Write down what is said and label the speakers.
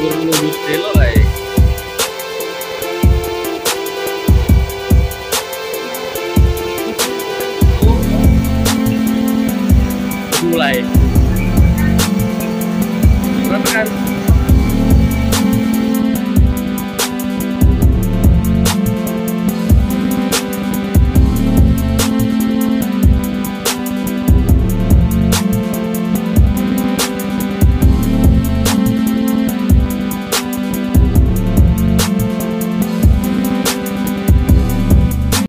Speaker 1: Durando muito pela, velho. Mulai.